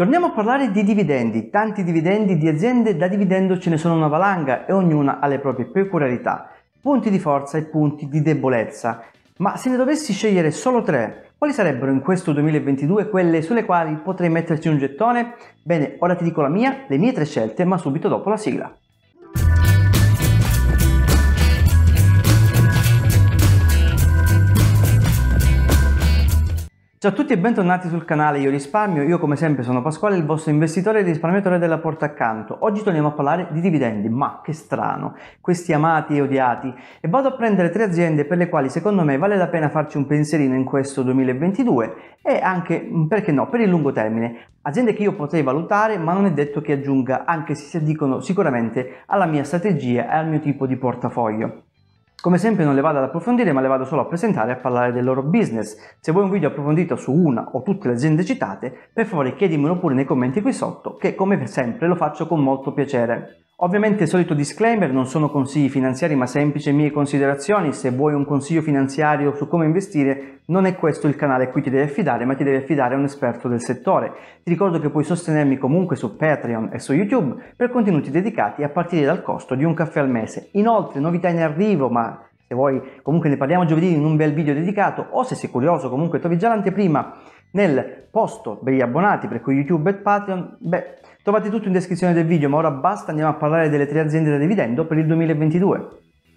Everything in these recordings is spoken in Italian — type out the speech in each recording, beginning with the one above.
Torniamo a parlare di dividendi, tanti dividendi di aziende, da dividendo ce ne sono una valanga e ognuna ha le proprie peculiarità, punti di forza e punti di debolezza. Ma se ne dovessi scegliere solo tre, quali sarebbero in questo 2022 quelle sulle quali potrei metterci un gettone? Bene, ora ti dico la mia, le mie tre scelte, ma subito dopo la sigla. Ciao a tutti e bentornati sul canale Io Risparmio, io come sempre sono Pasquale, il vostro investitore e risparmiatore della porta accanto. Oggi torniamo a parlare di dividendi, ma che strano, questi amati e odiati. E vado a prendere tre aziende per le quali secondo me vale la pena farci un pensierino in questo 2022 e anche, perché no, per il lungo termine. Aziende che io potrei valutare, ma non è detto che aggiunga, anche se si addicono sicuramente alla mia strategia e al mio tipo di portafoglio. Come sempre non le vado ad approfondire ma le vado solo a presentare e a parlare del loro business. Se vuoi un video approfondito su una o tutte le aziende citate, per favore chiedimelo pure nei commenti qui sotto che come sempre lo faccio con molto piacere. Ovviamente solito disclaimer, non sono consigli finanziari ma semplici mie considerazioni, se vuoi un consiglio finanziario su come investire non è questo il canale a cui ti devi affidare ma ti devi affidare a un esperto del settore. Ti ricordo che puoi sostenermi comunque su Patreon e su YouTube per contenuti dedicati a partire dal costo di un caffè al mese. Inoltre novità in arrivo ma se vuoi comunque ne parliamo giovedì in un bel video dedicato o se sei curioso comunque trovi già l'anteprima nel posto per gli abbonati per cui YouTube e Patreon, beh Trovate tutto in descrizione del video, ma ora basta, andiamo a parlare delle tre aziende da dividendo per il 2022.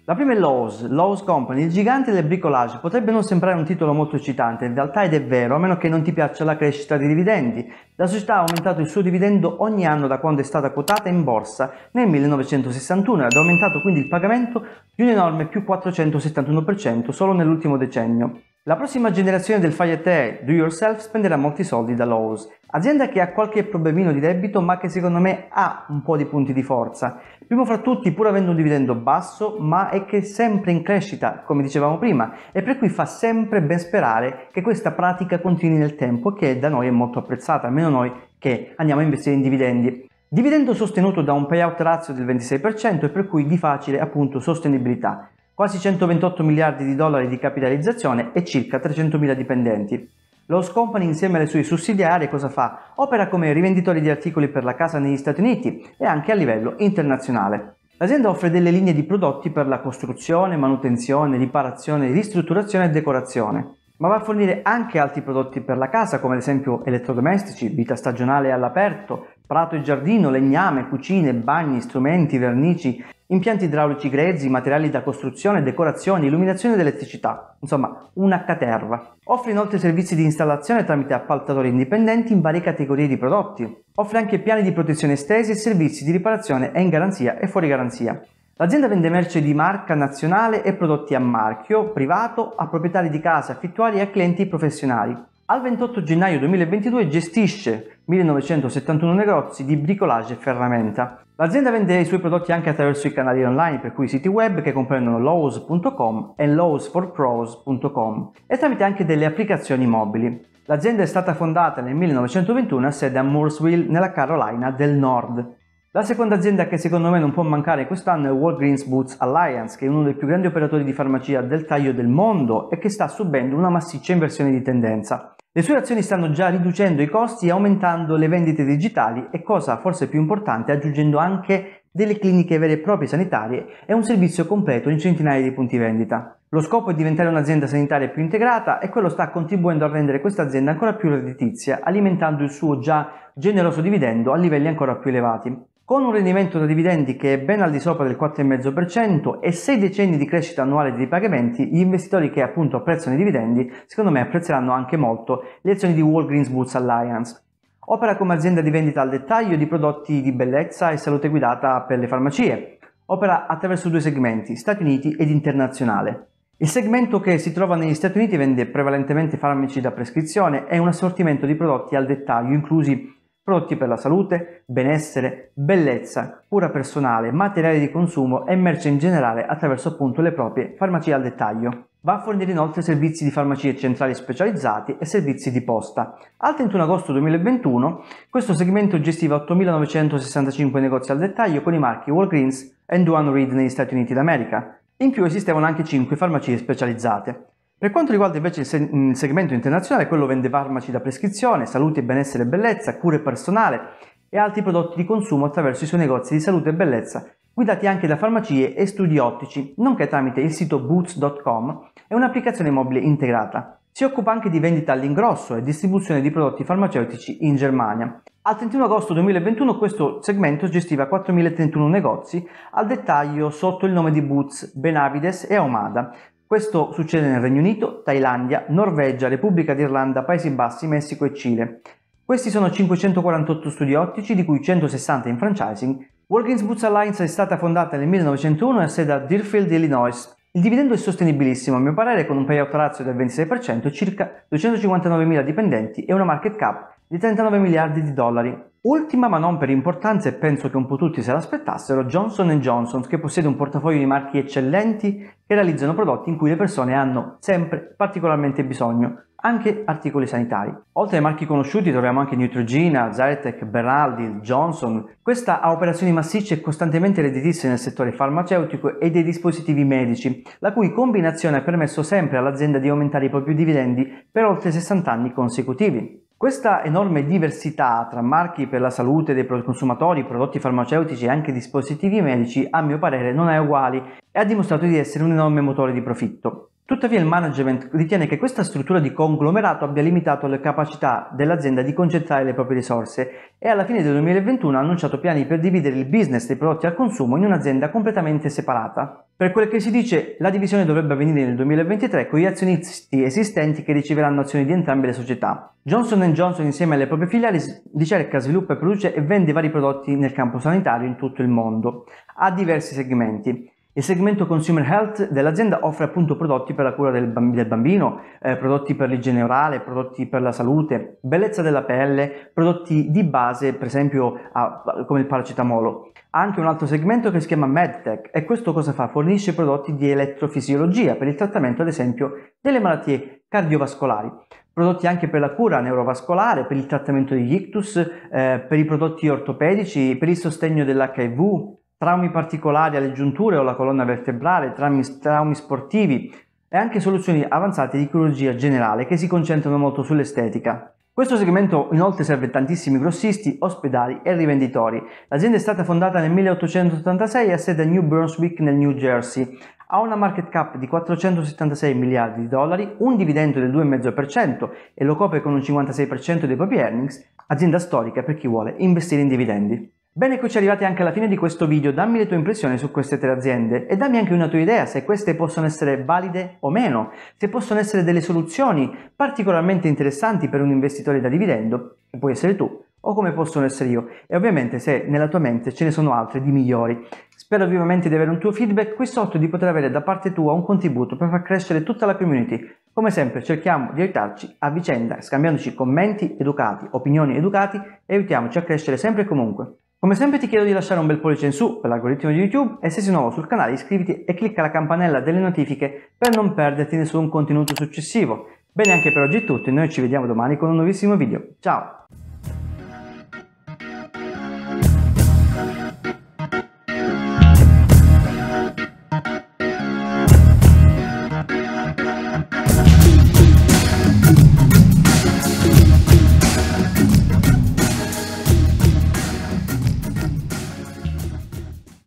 La prima è Lowe's, Lowe's Company, il gigante del bricolage. Potrebbe non sembrare un titolo molto eccitante, in realtà ed è vero, a meno che non ti piaccia la crescita dei dividendi. La società ha aumentato il suo dividendo ogni anno da quando è stata quotata in borsa nel 1961 ed ha aumentato quindi il pagamento di un enorme più 471% solo nell'ultimo decennio. La prossima generazione del fai a te do yourself spenderà molti soldi da Lowe's, azienda che ha qualche problemino di debito ma che secondo me ha un po' di punti di forza. Primo fra tutti pur avendo un dividendo basso ma è che sempre in crescita come dicevamo prima e per cui fa sempre ben sperare che questa pratica continui nel tempo che da noi è molto apprezzata, almeno noi che andiamo a investire in dividendi. Dividendo sostenuto da un payout razio del 26% e per cui di facile appunto sostenibilità quasi 128 miliardi di dollari di capitalizzazione e circa 300.000 dipendenti. Lowe's Company insieme alle sue sussidiarie cosa fa? Opera come rivenditore di articoli per la casa negli Stati Uniti e anche a livello internazionale. L'azienda offre delle linee di prodotti per la costruzione, manutenzione, riparazione, ristrutturazione e decorazione, ma va a fornire anche altri prodotti per la casa come ad esempio elettrodomestici, vita stagionale all'aperto, prato e giardino, legname, cucine, bagni, strumenti, vernici, impianti idraulici grezzi, materiali da costruzione, decorazioni, illuminazione ed elettricità, insomma una caterva. Offre inoltre servizi di installazione tramite appaltatori indipendenti in varie categorie di prodotti. Offre anche piani di protezione estesi e servizi di riparazione e in garanzia e fuori garanzia. L'azienda vende merce di marca nazionale e prodotti a marchio, privato, a proprietari di case, affittuari e a clienti professionali. Al 28 gennaio 2022 gestisce 1971 negozi di bricolage e ferramenta. L'azienda vende i suoi prodotti anche attraverso i canali online, per cui siti web che comprendono Lowe's.com e lowesforpros.com e tramite anche delle applicazioni mobili. L'azienda è stata fondata nel 1921 a sede a Mooresville nella Carolina del Nord. La seconda azienda che secondo me non può mancare quest'anno è Walgreens Boots Alliance, che è uno dei più grandi operatori di farmacia del taglio del mondo e che sta subendo una massiccia inversione di tendenza. Le sue azioni stanno già riducendo i costi e aumentando le vendite digitali e, cosa forse più importante, aggiungendo anche delle cliniche vere e proprie sanitarie e un servizio completo in centinaia di punti vendita. Lo scopo è diventare un'azienda sanitaria più integrata e quello sta contribuendo a rendere questa azienda ancora più redditizia, alimentando il suo già generoso dividendo a livelli ancora più elevati. Con un rendimento da dividendi che è ben al di sopra del 4,5% e 6 decenni di crescita annuale dei pagamenti, gli investitori che appunto apprezzano i dividendi, secondo me apprezzeranno anche molto le azioni di Walgreens Boots Alliance. Opera come azienda di vendita al dettaglio di prodotti di bellezza e salute guidata per le farmacie. Opera attraverso due segmenti, Stati Uniti ed internazionale. Il segmento che si trova negli Stati Uniti vende prevalentemente farmaci da prescrizione e un assortimento di prodotti al dettaglio, inclusi prodotti per la salute, benessere, bellezza, cura personale, materiali di consumo e merce in generale attraverso appunto le proprie farmacie al dettaglio. Va a fornire inoltre servizi di farmacie centrali specializzati e servizi di posta. Al 31 agosto 2021 questo segmento gestiva 8.965 negozi al dettaglio con i marchi Walgreens e Duane Reed negli Stati Uniti d'America. In più esistevano anche 5 farmacie specializzate. Per quanto riguarda invece il segmento internazionale, quello vende farmaci da prescrizione, salute, benessere e bellezza, cure personale e altri prodotti di consumo attraverso i suoi negozi di salute e bellezza, guidati anche da farmacie e studi ottici, nonché tramite il sito boots.com e un'applicazione mobile integrata. Si occupa anche di vendita all'ingrosso e distribuzione di prodotti farmaceutici in Germania. Al 31 agosto 2021 questo segmento gestiva 4.031 negozi, al dettaglio sotto il nome di Boots, Benavides e Omada, questo succede nel Regno Unito, Thailandia, Norvegia, Repubblica d'Irlanda, Paesi Bassi, Messico e Cile. Questi sono 548 studi ottici, di cui 160 in franchising. Walgreens Boots Alliance è stata fondata nel 1901 e ha sede a Deerfield, Illinois. Il dividendo è sostenibilissimo, a mio parere, con un payout ratio del 26%, circa 259.000 dipendenti e una market cap di 39 miliardi di dollari. Ultima ma non per importanza e penso che un po' tutti se l'aspettassero, Johnson Johnson che possiede un portafoglio di marchi eccellenti che realizzano prodotti in cui le persone hanno sempre particolarmente bisogno, anche articoli sanitari. Oltre ai marchi conosciuti troviamo anche Neutrogena, Zytec, Beraldi, Johnson. Questa ha operazioni massicce e costantemente redditizie nel settore farmaceutico e dei dispositivi medici, la cui combinazione ha permesso sempre all'azienda di aumentare i propri dividendi per oltre 60 anni consecutivi. Questa enorme diversità tra marchi per la salute dei consumatori, prodotti farmaceutici e anche dispositivi medici, a mio parere, non è uguali e ha dimostrato di essere un enorme motore di profitto. Tuttavia il management ritiene che questa struttura di conglomerato abbia limitato le capacità dell'azienda di concentrare le proprie risorse e alla fine del 2021 ha annunciato piani per dividere il business dei prodotti al consumo in un'azienda completamente separata. Per quel che si dice, la divisione dovrebbe avvenire nel 2023 con gli azionisti esistenti che riceveranno azioni di entrambe le società. Johnson Johnson insieme alle proprie filiali ricerca, sviluppa, produce e vende vari prodotti nel campo sanitario in tutto il mondo. Ha diversi segmenti. Il segmento Consumer Health dell'azienda offre appunto prodotti per la cura del, bambino, eh, prodotti per l'igiene orale, prodotti per la salute, bellezza della pelle, prodotti di base, per esempio ah, come il paracetamolo. Ha anche un altro segmento che si chiama MedTech e questo cosa fa? Fornisce prodotti di elettrofisiologia per il trattamento ad esempio delle malattie cardiovascolari prodotti anche per la cura neurovascolare, per il trattamento degli ictus, eh, per i prodotti ortopedici, per il sostegno dell'HIV, traumi particolari alle giunture o alla colonna vertebrale, traumi, traumi sportivi e anche soluzioni avanzate di chirurgia generale che si concentrano molto sull'estetica. Questo segmento inoltre serve tantissimi grossisti, ospedali e rivenditori. L'azienda è stata fondata nel 1886 e ha sede a New Brunswick nel New Jersey. Ha una market cap di 476 miliardi di dollari, un dividendo del 2,5% e lo copre con un 56% dei propri earnings, azienda storica per chi vuole investire in dividendi. Bene, eccoci arrivati anche alla fine di questo video, dammi le tue impressioni su queste tre aziende e dammi anche una tua idea se queste possono essere valide o meno, se possono essere delle soluzioni particolarmente interessanti per un investitore da dividendo, che puoi essere tu, o come possono essere io, e ovviamente se nella tua mente ce ne sono altre di migliori. Spero vivamente di avere un tuo feedback qui sotto e di poter avere da parte tua un contributo per far crescere tutta la community. Come sempre cerchiamo di aiutarci a vicenda, scambiandoci commenti educati, opinioni educati e aiutiamoci a crescere sempre e comunque. Come sempre ti chiedo di lasciare un bel pollice in su per l'algoritmo di YouTube e se sei nuovo sul canale iscriviti e clicca la campanella delle notifiche per non perderti nessun contenuto successivo. Bene anche per oggi è tutto e noi ci vediamo domani con un nuovissimo video. Ciao!